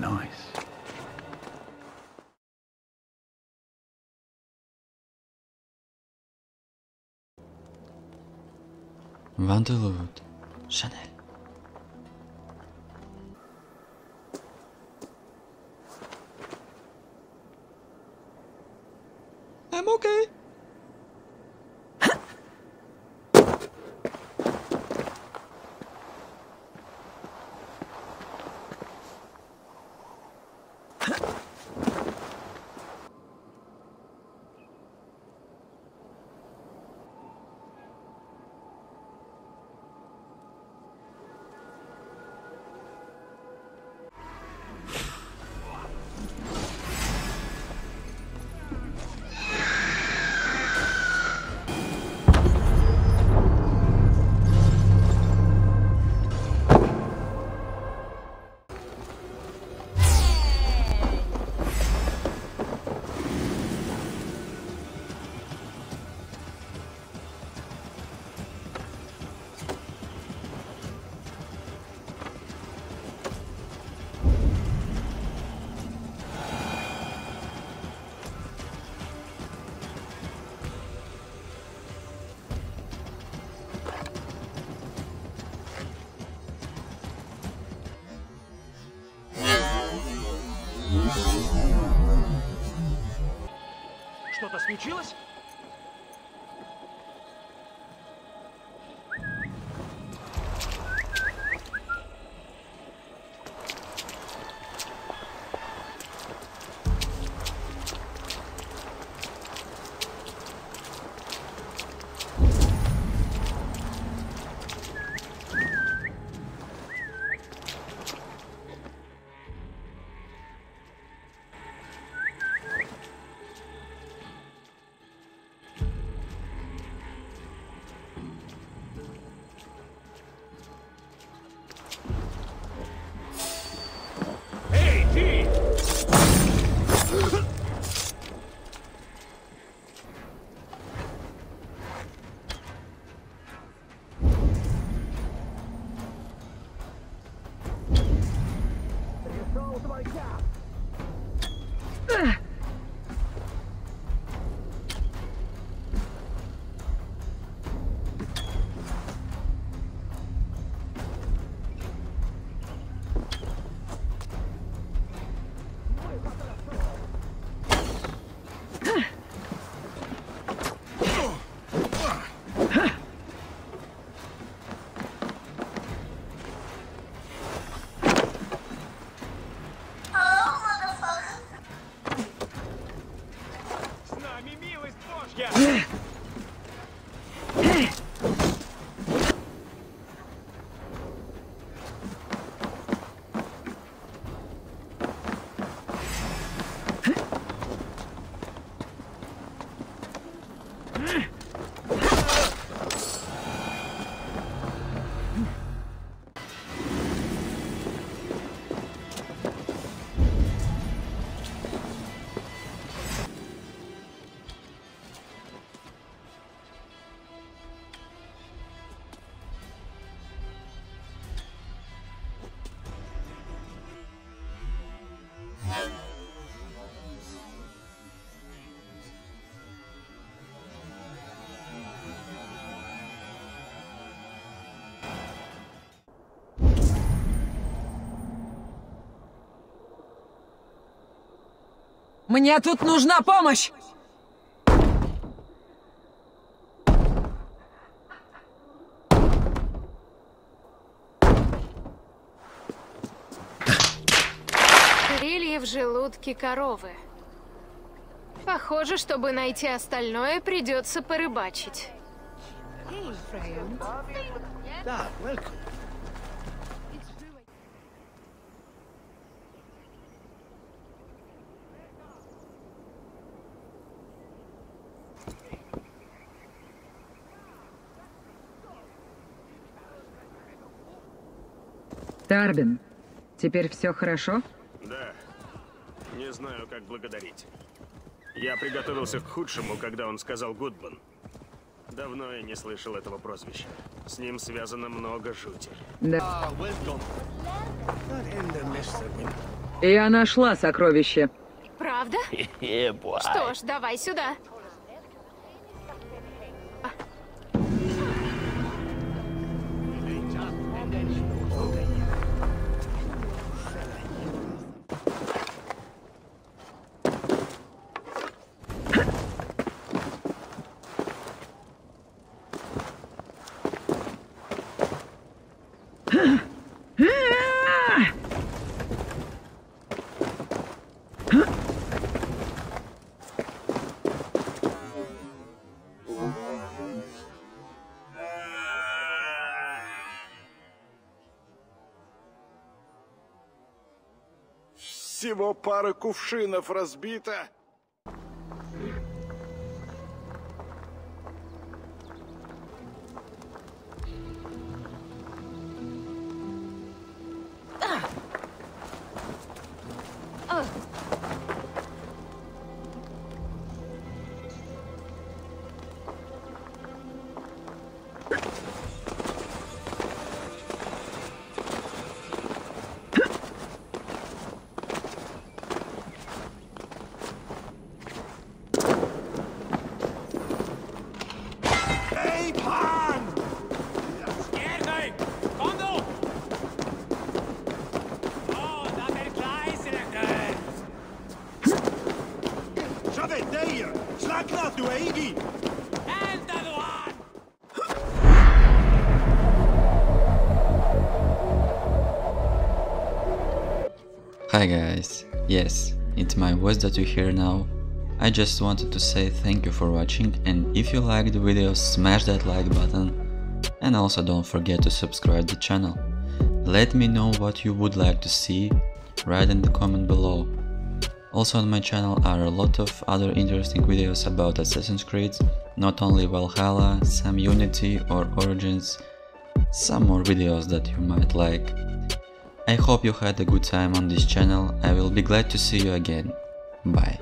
nice. Vingt. Chanel. Что-то случилось? Yeah. Мне тут нужна помощь! Крылья в желудке коровы. Похоже, чтобы найти остальное, придется порыбачить. Тарбин, теперь все хорошо? Да. Не знаю, как благодарить. Я приготовился к худшему, когда он сказал Гудман. Давно я не слышал этого прозвища. С ним связано много жути. Да. Я нашла сокровище. Правда? Что ж, давай сюда. Всего пара кувшинов разбита. Hi guys, yes, it's my voice that you hear now. I just wanted to say thank you for watching and if you liked the video smash that like button and also don't forget to subscribe the channel. Let me know what you would like to see, write in the comment below. Also on my channel are a lot of other interesting videos about Assassin's Creed, not only Valhalla, some Unity or Origins, some more videos that you might like. I hope you had a good time on this channel, I will be glad to see you again. Bye.